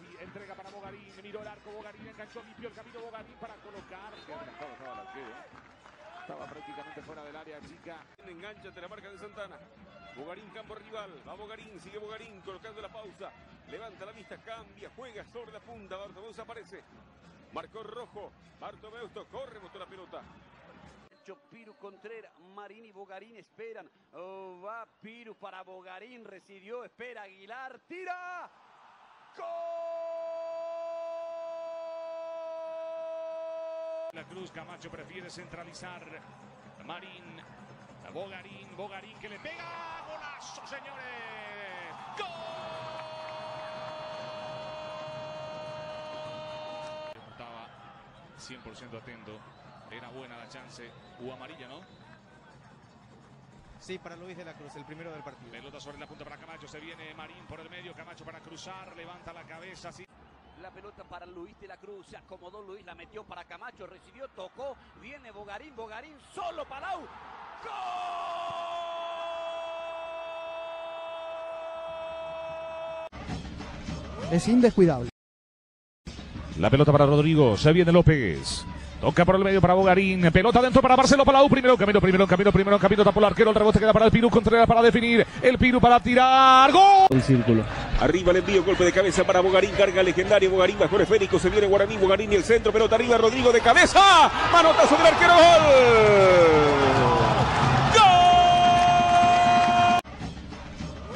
y entrega para Bogarín. Miró el arco Bogarín, enganchó, limpió el camino Bogarín para colocar. Adelantado estaba el arquero. Estaba prácticamente fuera del área chica. Engancha ante la marca de Santana. Bogarín, campo rival. Va Bogarín, sigue Bogarín, colocando la pausa. Levanta la vista, cambia, juega sobre la punta. Bartomeu aparece. Marcó rojo. Bartomeu corre, botó la pelota. Piru Contreras, Marín y Bogarín esperan. Oh, va Piru para Bogarín, recibió, espera Aguilar, tira. ¡Gol! La Cruz Camacho prefiere centralizar. Marín, Bogarín, Bogarín que le pega. ¡Golazo, señores! ¡Gol! Estaba 100% atento. Era buena la chance. Hubo amarilla, ¿no? Sí, para Luis de la Cruz, el primero del partido. Pelota sobre la punta para Camacho. Se viene Marín por el medio. Camacho para cruzar. Levanta la cabeza. Sí. La pelota para Luis de la Cruz. Se acomodó Luis, la metió para Camacho. Recibió, tocó. Viene Bogarín, Bogarín solo Palau. ¡Gol! Es indescuidable. La pelota para Rodrigo. Se viene López. Toca por el medio para Bogarín. Pelota dentro para Marcelo Palau. Primero camino, primero camino, primero camino. Tapó el arquero. El rebote queda para el Piru Contreras para definir. El Piru para tirar. ¡Gol! El círculo. Arriba el envío, golpe de cabeza para Bogarín. Carga legendario. Bogarín bajo el esférico. Se viene Guaraní. Bogarín y el centro. Pelota arriba. Rodrigo de cabeza. Manotazo del arquero. ¡Gol!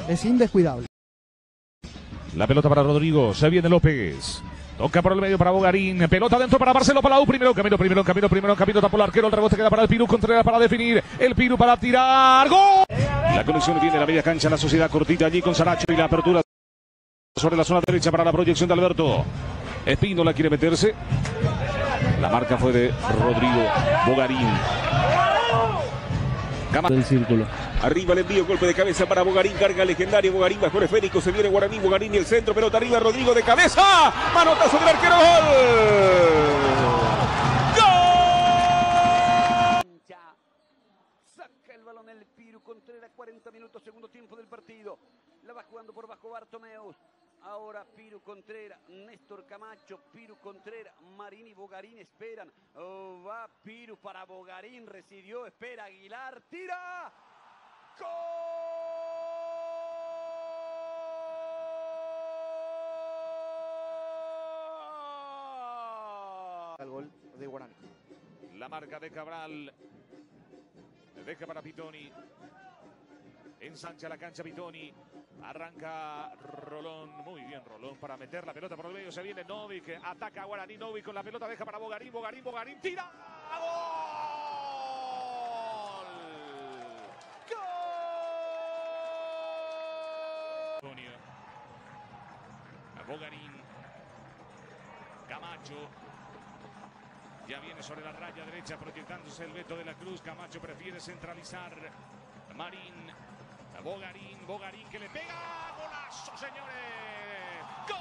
Es indescuidable. La pelota para Rodrigo. Se viene López. Toca por el medio para Bogarín. Pelota dentro para Marcelo Palau. Primero camino, primero camino, primero camino. Tapó el arquero. El rebote queda para el Piru Contreras para definir. El Piru para tirar. ¡Gol! La conexión viene a la media cancha. La sociedad cortita allí con Saracho y la apertura sobre la zona derecha para la proyección de Alberto. Espíndola quiere meterse. La marca fue de Rodrigo Bogarín. Del círculo. Arriba el envío, golpe de cabeza para Bogarín, carga legendario, Bogarín bajo el esférico, se viene Guaraní, Bogarín y el centro, pelota arriba, Rodrigo de cabeza, manotazo del arquero, gol. Saca el balón el Piru Contreras, 40 minutos, segundo tiempo del partido. La va jugando por bajo Bartomeus. Ahora Piru Contreras, Néstor Camacho, Piru Contreras, Marín y Bogarín esperan. Oh, va Piru para Bogarín, recibió, espera Aguilar, tira. ¡Gol! Al gol de Guaraní. La marca de Cabral. Deja para Pitoni. Ensancha la cancha Pitoni. Arranca Rolón. Muy bien, Rolón para meter la pelota por el medio. Se viene Novik. Ataca a Guaraní. Novik con la pelota. Deja para Bogarín. Bogarín, Bogarín. Tira. ¡Gol! Antonio. A Bogarín. Camacho. Ya viene sobre la raya derecha proyectándose el veto de la Cruz. Camacho prefiere centralizar. Marín. Bogarín. Bogarín que le pega. Golazo, señores. ¡Gol!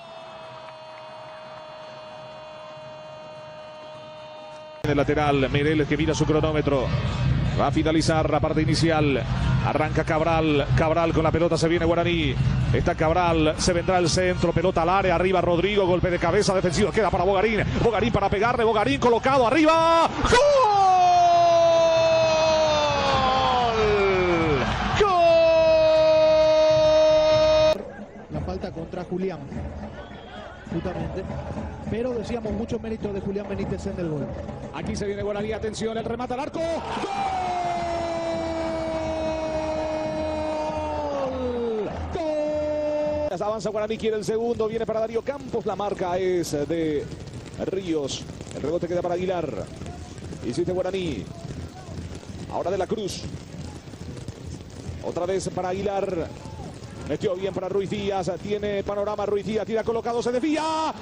El lateral. Mereles que mira su cronómetro. Va a finalizar la parte inicial. Arranca Cabral. Cabral con la pelota se viene Guaraní. Está Cabral. Se vendrá el centro. Pelota al área. Arriba Rodrigo. Golpe de cabeza defensivo. Queda para Bogarín. Bogarín para pegarle. Bogarín colocado arriba. ¡Gol! Contra Julián. Justamente. Pero decíamos muchos méritos de Julián Benítez en el gol. Aquí se viene Guaraní. Atención. El remate al arco. ¡Gol! ¡Gol! Avanza Guaraní, quiere el segundo, viene para Darío Campos, la marca es de Ríos, el rebote queda para Aguilar, hiciste Guaraní, ahora de la Cruz, otra vez para Aguilar, metió bien para Ruiz Díaz, tiene panorama Ruiz Díaz, tira colocado, se desvía.